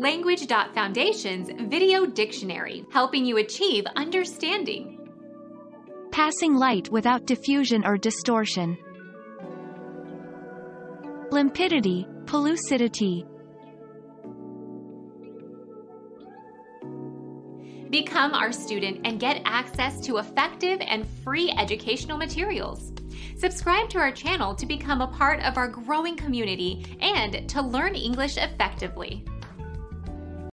Language.Foundation's Video Dictionary, helping you achieve understanding. Passing light without diffusion or distortion. Limpidity, pellucidity. Become our student and get access to effective and free educational materials. Subscribe to our channel to become a part of our growing community and to learn English effectively.